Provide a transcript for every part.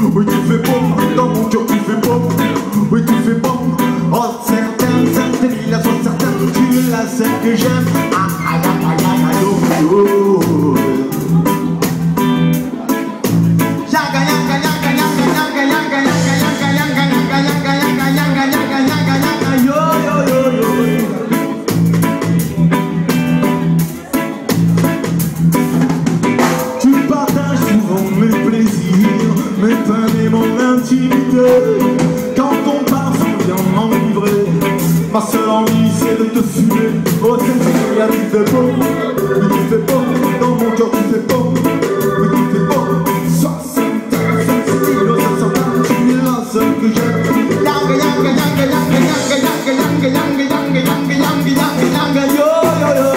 Oui, tu fais bon, dans mon cœur, tu fais bon. Oui, tu fais bon. Oh, certaines, certaines, il a soit certaines, tu la celle que j'aime. C'est de te fumer. Oh, Cynthia, tu fais beau, oui, tu fais beau, dans mon cœur tu fais beau, oui, tu fais beau. 75 kilos, 520, tu es la que j'aime. Yanga, yanga, yanga, yanga, yanga, yanga, yanga, yanga, yanga, yanga, yanga, yanga, yo, yo,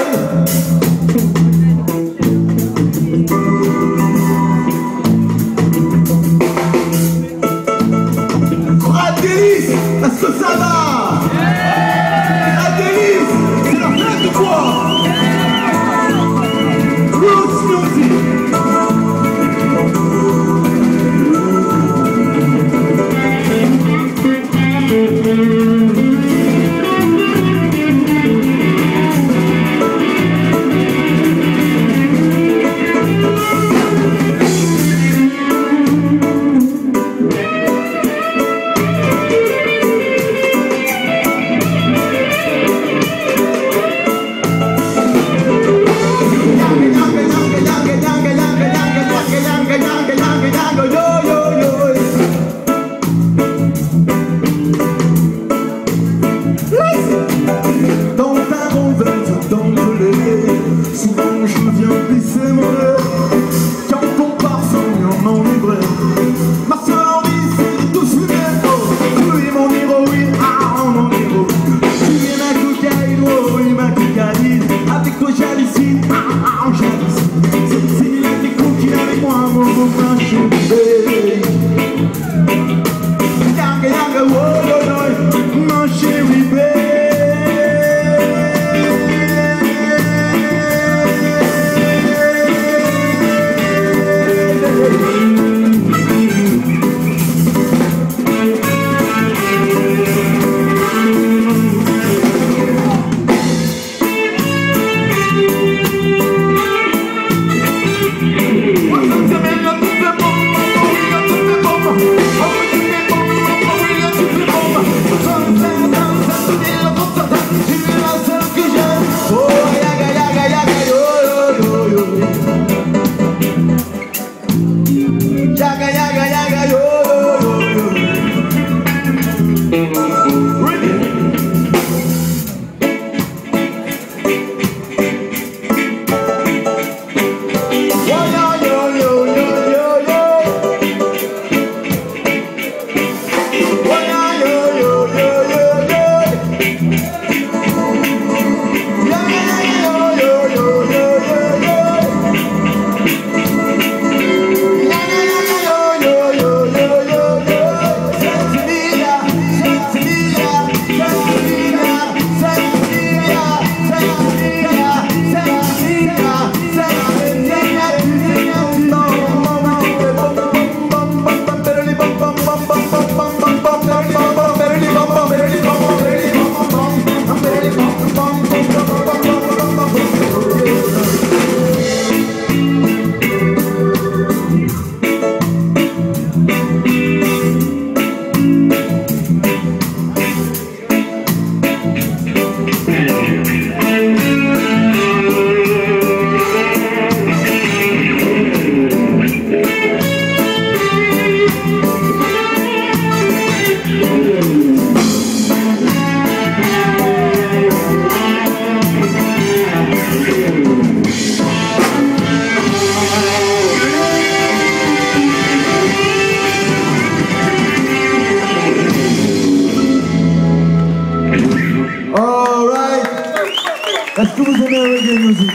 Est-ce que vous aimez reggae music?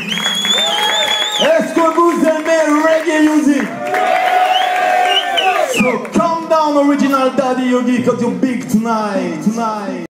Est-ce que vous aimez reggae music? So calm down, original Daddy Yogi, cause you're big tonight, tonight.